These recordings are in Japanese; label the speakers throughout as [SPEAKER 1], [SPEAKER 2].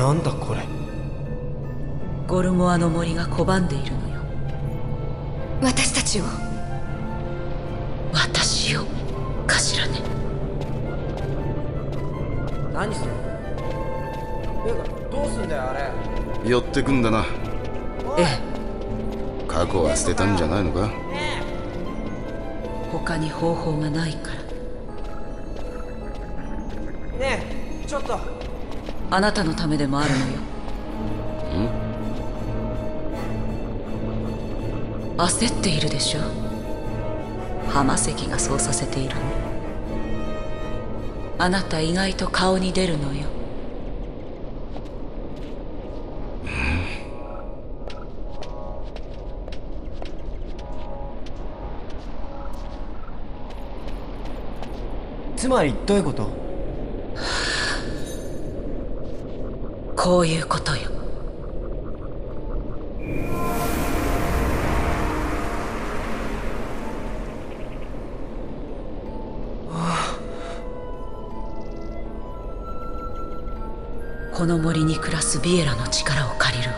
[SPEAKER 1] なんだこれ？
[SPEAKER 2] ゴルモアの森が拒んでいるのよ。
[SPEAKER 3] 私たちを。
[SPEAKER 2] 私を？かしらね
[SPEAKER 1] 何してんのてかどうすんだよあれ？
[SPEAKER 4] 寄ってくんだな。
[SPEAKER 2] ええ。
[SPEAKER 4] 過去は捨てたんじゃないのか？
[SPEAKER 2] 他に方法がないから。
[SPEAKER 1] ねえちょっと
[SPEAKER 2] あなたのためでもあるのよ。焦っているでしょ。浜関がそうさせているの。あなた意外と顔に出るのよ。
[SPEAKER 1] つまりどういうこと？
[SPEAKER 2] こういうことよ。この森に暮らすビエラの力を借りる。わ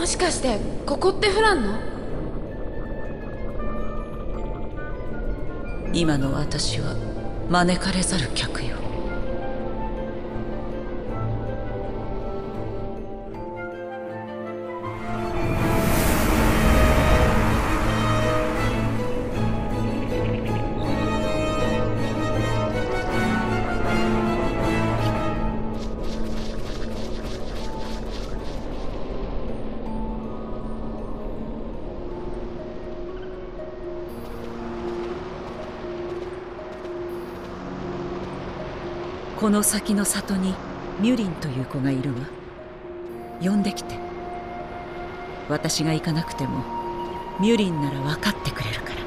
[SPEAKER 3] もしかしてここってフランの？
[SPEAKER 2] 今の私は招かれざる客よこの先の里にミュリンという子がいるわ。呼んできて。私が行かなくてもミュリンなら分かってくれるから。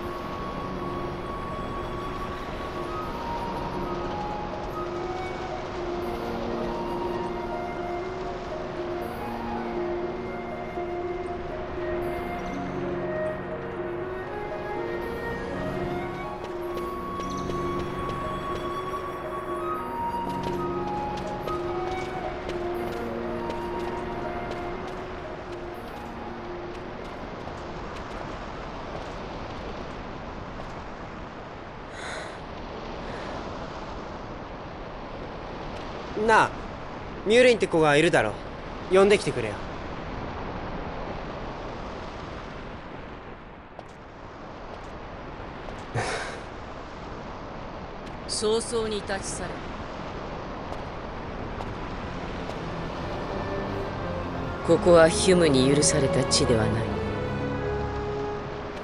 [SPEAKER 1] なあミューリンって子がいるだろ呼んできてくれよ。
[SPEAKER 2] 早々に立ち去れ。
[SPEAKER 5] ここはヒュムに許された地ではない。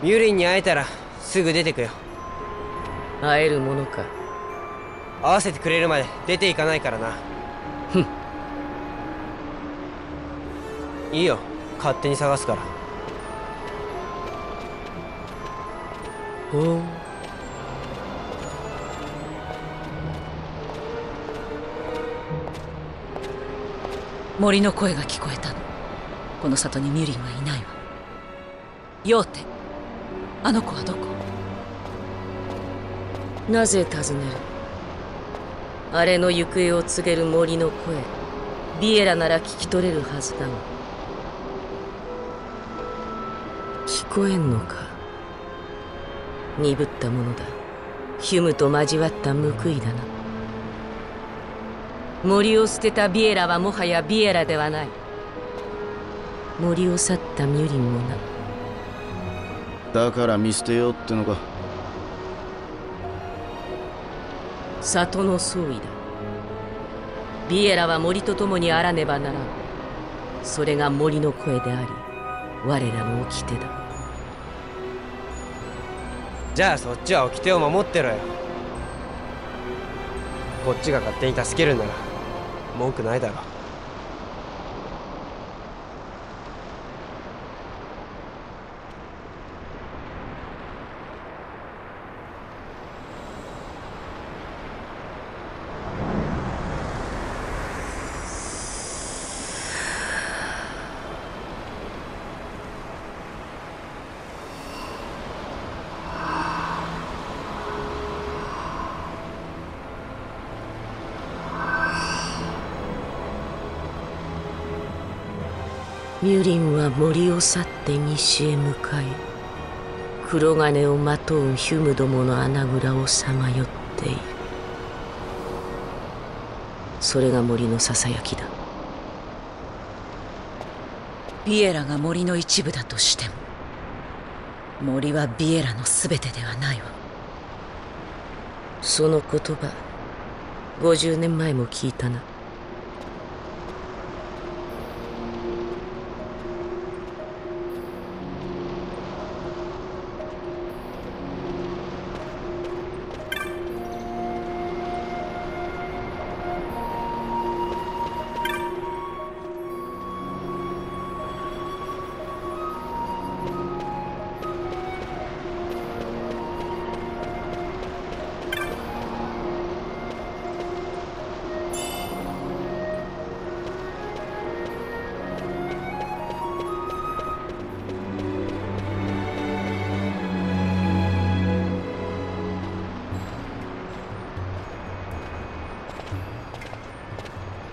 [SPEAKER 1] ミューリンに会えたらすぐ出てくよ。
[SPEAKER 5] 会えるものか。
[SPEAKER 1] 会わせてくれるまで出ていかないからな
[SPEAKER 5] ふ ん
[SPEAKER 1] いいよ。勝手に探すから。
[SPEAKER 5] ほう
[SPEAKER 2] 森の声が聞こえたの。この里にミュリンはいないわ。ヨーテあの子はどこ？
[SPEAKER 5] なぜ尋ねる？あれの行方を告げる森の声ビエラなら聞き取れるはずだが。聞こえんのか？鈍ったものだ。ヒュムと交わった報いだな。森を捨てたビエラはもはやビエラではない。森を去ったミュリンもな。
[SPEAKER 4] だから見捨てようってのか？
[SPEAKER 5] 里の総意だ。ビエラは森と共にあらねばならん。それが森の声であり我らの掟だ。
[SPEAKER 1] じゃあそっちは掟を守ってろよ。こっちが勝手に助けるんなら文句ないだろ。
[SPEAKER 5] ミュリンは森を去って西へ向かい黒金をまとうヒュムどもの穴蔵をさまよっている。それが森のささやきだ。
[SPEAKER 2] ビエラが森の一部だとしても森はビエラの全てではないわ。
[SPEAKER 5] その言葉50年前も聞いたな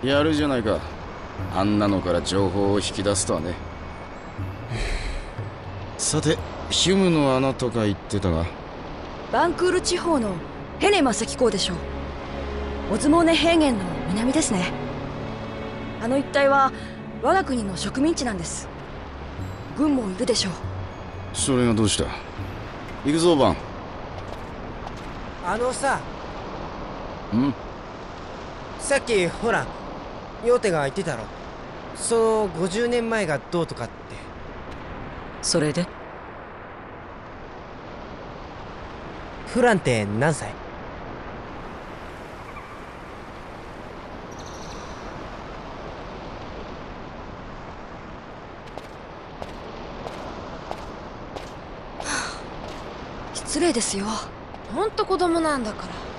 [SPEAKER 4] やるじゃないか。あんなのから情報を引き出すとはね。さてヒュムの穴とか言ってたが。
[SPEAKER 6] バンクール地方のヘネマ石港でしょう。オズモーネ平原の南ですね。あの一帯は我が国の植民地なんです。軍もいるでしょう。
[SPEAKER 4] それがどうした？行くぞバン。
[SPEAKER 1] あのさ。
[SPEAKER 4] ん？
[SPEAKER 1] さっきほらヨテが言ってたろ。その50年前がどうとかって。
[SPEAKER 2] それで？
[SPEAKER 1] フランって何歳？
[SPEAKER 6] 失礼ですよ。
[SPEAKER 3] ほんと子供なんだから